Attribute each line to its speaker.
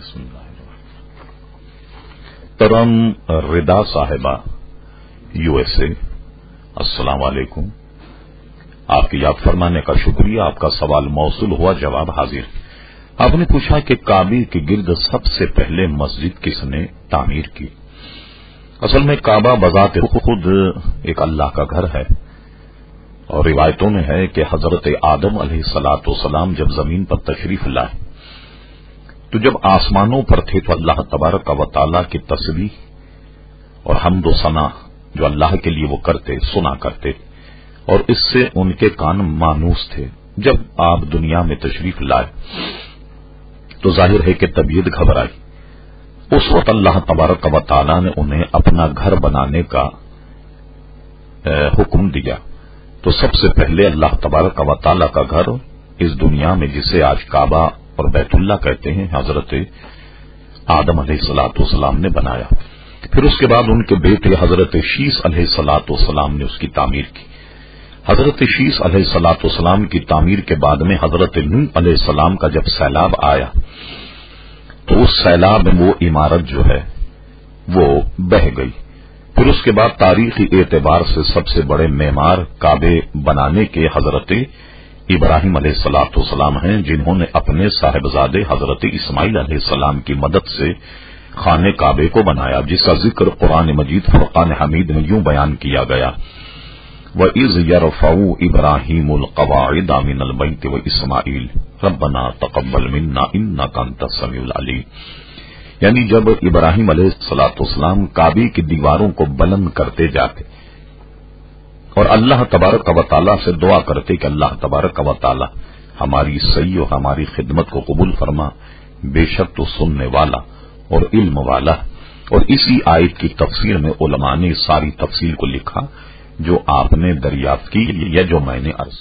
Speaker 1: بسم اللہ ترم ردا صاحبہ، U S A. السلام علیکم۔ آپ کی یاد فرمانے کا شکریہ، آپ کا سوال موصول ہوا، جواب حاضر۔ آپ نے پوچھا کہ کعبے کے گرد سب سے پہلے مسجد کس نے تعمیر کی؟ اصل میں کعبہ بذات خود ایک اللہ کا گھر ہے۔ اور روایتوں میں ہے کہ حضرت آدم علیہ سلاۃ وسلام جب زمین پر تشریف لائے تو جب آسمانوں پر تھے تو اللہ تبارک و تعالیٰ کی تصویر اور حمد و ثنا جو اللہ کے لیے وہ کرتے، سنا کرتے اور اس سے ان کے کان مانوس تھے۔ جب آپ دنیا میں تشریف لائے تو ظاہر ہے کہ طبیعت گھبرائی اس وقت اللہ تبارک و تعالیٰ نے انہیں اپنا گھر بنانے کا حکم دیا۔ تو سب سے پہلے اللہ تبارک و تعالیٰ کا گھر اس دنیا میں جسے آج کعبہ اور بیت اللہ کہتے ہیں، حضرت آدم علیہ سلاۃ والسلام نے بنایا۔ پھر اس کے بعد ان کے بیٹے حضرت شیس علیہ سلاۃ والسلام نے اس کی تعمیر کی۔ حضرت شیس علیہ سلاۃ والسلام کی تعمیر کے بعد میں حضرت نو علیہ السلام کا جب سیلاب آیا، تو اس سیلاب میں وہ عمارت جو ہے، وہ بہ گئی۔ پھر اس کے بعد تاریخی اعتبار سے سب سے بڑے معمار کعبے بنانے کے حضرت ابراہیم علیہ السلاۃ والسلام ہیں، جنہوں نے اپنے صاحبزاد حضرت اسماعیل علیہ السلام کی مدد سے خانے کعبے کو بنایا، جس کا ذکر قرآن مجید، فرقان حمید میں یوں بیان کیا گیا۔ وہ از یارفا ابراہیم القواعد امین البینت و اسماعیل ربنا تقبل منا ان کا سمیع العلی یعنی جب ابراہیم علیہ السلاۃ والسلام کعبے کی دیواروں کو بلند کرتے جاتے اور اللہ تبارک و تعالیٰ سے دعا کرتے کہ اللہ تبارک و تعالیٰ ہماری صحیح اور ہماری خدمت کو قبول فرما، بے شک تو سننے والا اور علم والا۔ اور اسی آیت کی تفسیر میں علماء نے ساری تفصیل کو لکھا جو آپ نے دریافت کی یا جو میں نے عرض